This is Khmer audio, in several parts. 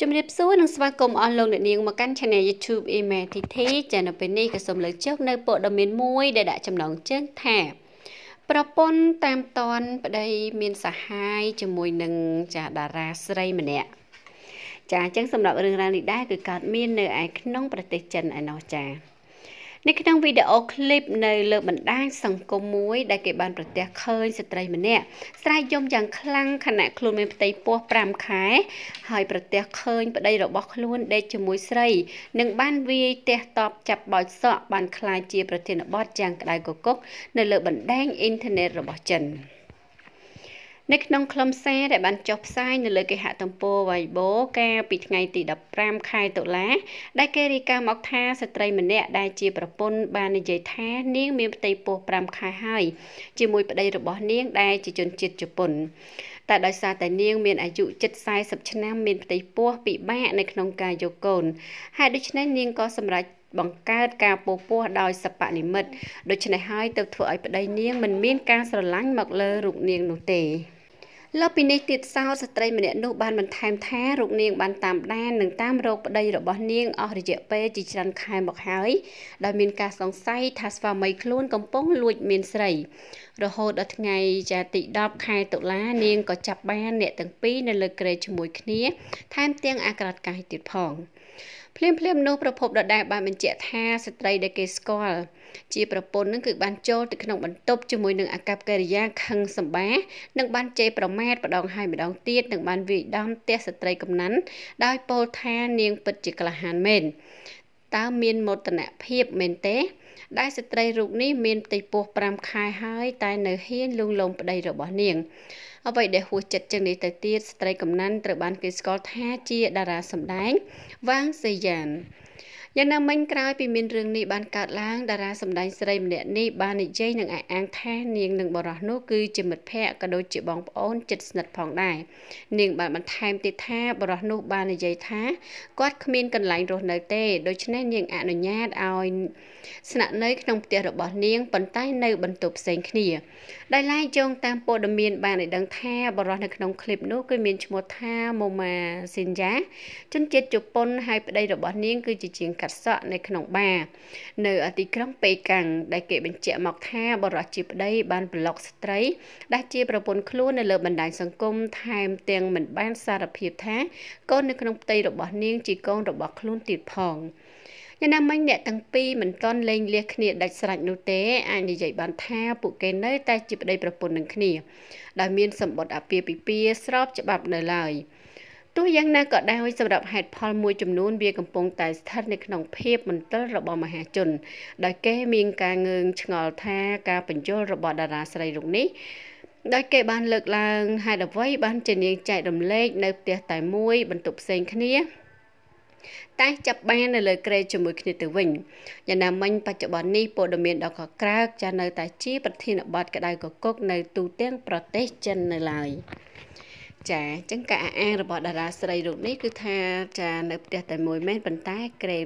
ជំរាបសួរនិងស្វាគមន៍អស់លោកអ្នកនាងមកកាន់ Channel YouTube Email TT ចានៅពេលនេះក៏សូមលើកចុះនៅព័ត៌មានមួយដែលដាក់ចំណងជើងថា ប្រពន្ធតាមតនប្តីមានសហាយជាមួយនឹងចាតារាស្រីម្នាក់ចាអញ្ចឹងសម្រាប់រឿងរ៉ាវនេះដែរគឺកើតមាននៅឯក្នុងប្រទេសចិនឯណោះចា នៅក្នុងវីដេអូឃ្លីបនៅលើបណ្ដាញសង្គមមួយដែលគេបានប្រទះឃើញស្ត្រីម្នាក់ស្រែកយំយ៉ាងខ្លាំងខណៈខ្លួនមានផ្ទៃពោះ5ខែ ហើយប្រទះឃើញប្តីរបស់ខ្លួនដេកជាមួយស្រីនិងបានវាយទះតបចាប់បោចសក់បានក្លាយជាប្រធានបទយ៉ាងក្តៅគគុកនៅលើបណ្ដាញអ៊ីនធឺណិតរបស់ចិន។ នៅក្នុងខ្លឹមសារដែលបានចុះផ្សាយនៅលើគេហទំព័រ Weibo កាលពីថ្ងៃទី15ខែតុលាដែលគេរាយការណ៍មកថាស្ត្រីម្នាក់ដែលជាប្រពន្ធបាននិយាយថានាងមានផ្ទៃពោះ5ខែហើយជាមួយប្តីរបស់នាងដែលជាជនជាតិជប៉ុនតែដោយសារតែនាងមានអាយុជិត40ឆ្នាំមានផ្ទៃពោះពិបាកនៅក្នុងការយកកូនហើយដូច្នេះនាងក៏សម្រេចបង្កើតការពោះពោះដោយសពនិមិត្តដូច្នេះហើយទៅធ្វើឲ្យប្តីនាងមិនមានការស្រឡាញ់មកលើរូបនាងនោះទេ លើពីនេះទៀតសោស្ត្រីម្នាក់នោះបានបន្ថែមថារូបនាងបានតាមដាននិងតាមរកប្តីរបស់នាងអស់រយៈពេលជាច្រើនខែមកហើយដោយមានការសង្ស័យថាស្វាមីខ្លួនកំពុងលួចមានស្រី រហូតដល់ថ្ងៃចាទី10ខែតុលានាងក៏ចាប់បានអ្នកទាំងពីរនៅលើក្រេជាមួយគ្នាថែមទាំងអាក្រាតកាយទៀតផងភ្លាមភ្លាមនោះប្រពន្ធដដែលបានបញ្ជាក់ថាស្ត្រីដែលគេស្គាល់ជាប្រពន្ធនឹងគឺបានចូលទៅក្នុងបន្ទប់ជាមួយនឹងអាកប្បកិរិយាខឹងសម្បានិងបានជេរប្រមាថម្ដងហើយម្ដងទៀតនិងបានវាយដំផ្ទះស្ត្រីកំណាន់ដោយពោលថានាងពិតជាក្លាហានមែន តើមានមោទនភាពមែនទេ ដែលស្ត្រីរូបនេះមានផ្ទៃពោះ5ខែហើយតែនៅហ៊ានលួងលោមប្តីរបស់នាងអ្វីដែលហួសចិត្តជាងនេះទៅទៀតស្ត្រីកំណាន់ត្រូវបានគេស្គាល់ថាជាតារាសម្ដែងវ៉ាងសេយ៉ាន យ៉ាងណាមិញក្រោយពីមានរឿងនេះបានកើតឡើងតារាសម្ដែងស្រីម្នាក់នេះបាននិយាយនឹងឯអាងថានាងនិងបរិះនោះគឺជាមិត្តភ័ក្តិក៏ដូចជាបងប្អូនជិតស្និទ្ធផងដែរនាងបានបន្ថែមទៀតថាបរិះនោះបាននិយាយថាគាត់គ្មានកន្លែងរស់នៅទេដូច្នេះនាងអនុញ្ញាតឲ្យស្នាក់នៅក្នុងផ្ទះរបស់នាងប៉ុន្តែនៅបន្ទប់ផ្សេងគ្នាដែលឡាយចងតាមព័ត៌មានបានឲ្យដឹងថាបរិះនៅក្នុងឃ្លីបនោះគឺមានឈ្មោះថាម៉ូម៉ាស៊ីនយ៉ាជនជាតិជប៉ុនហើយប្តីរបស់នាងគឺជាជាងកាត់សក់នៅក្នុងបារនៅទីក្រុងប៉េកាំងដែលគេបញ្ជាក់មកថាបរិះជាប្តីបានប្លុកស្ត្រី ដែលជាប្រពន្ធខ្លួននៅលើបណ្ដាញសង្គមថែមទាំងមិនបានសារភាពថាកូននៅក្នុងផ្ទៃរបស់នាងជាកូនរបស់ខ្លួនទៀតផងយ៉ាងណាមិញអ្នកទាំងពីរមិនទាន់លែងលះគ្នាដាច់ស្រេចនោះទេអាចនិយាយបានថាពួកគេនៅតែជាប្តីប្រពន្ធនឹងគ្នា ដែលមានសម្បត្តិអាពាហ៍ពិពាហ៍ស្របច្បាប់នៅឡើយ ទោះយ៉ាងណាក៏ដោយសម្រាប់ហេតុផលមួយចំនួនវាកំពុងតែស្ថិតនៅក្នុងភាពមន្ទិលរបស់មហាជនដោយគេមានការងឿងឆ្ងល់ថាការបញ្យលរបស់តារាស្រីរូបនេះដោយគេបានលើកឡើងហេតុអ្វីបានជានាងចែករំលែកនៅផ្ទះតែមួយបន្ទប់ផ្សេងគ្នាតែចាប់បាននៅលើក្រេជាមួយគ្នាទៅវិញយ៉ាងណាមិញបច្ចុប្បន្ននេះព័ត៌មានដ៏កក្រើកចានៅតែជាប្រធានបទក្តៅកគុកនៅទូទាំងប្រទេសចិននៅឡើយ ចាអញ្ចឹងការអះអាងរបស់តារាស្រីរូបនេះគឺថាចានៅផ្ទះតែមួយមែនប៉ុន្តែក្រេ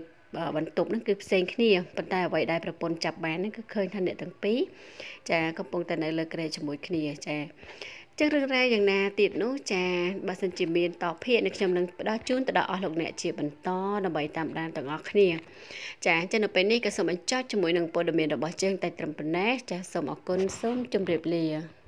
បន្ទប់ហ្នឹងគឺផ្សេងគ្នាប៉ុន្តែអ្វីដែលប្រពន្ធចាប់បានហ្នឹងគឺឃើញថាអ្នកទាំងពីរចាកំពុងតែនៅលើក្រេជាមួយគ្នាចាចឹងរឿងរ៉ាវយ៉ាងណាទៀតនោះចាបើសិនជាមានតភាកនៅខ្ញុំនឹងផ្ដល់ជូនទៅដល់អស់លោកអ្នកជាបន្តដើម្បីតាមដានទាំងអស់គ្នា ចាចឹងនៅពេលនេះក៏សូមបញ្ចប់ជាមួយនឹងព័ត៌មានរបស់យើងតែត្រឹមប៉ុណ្ណេះចាសូមអរគុណសូមជម្រាបលា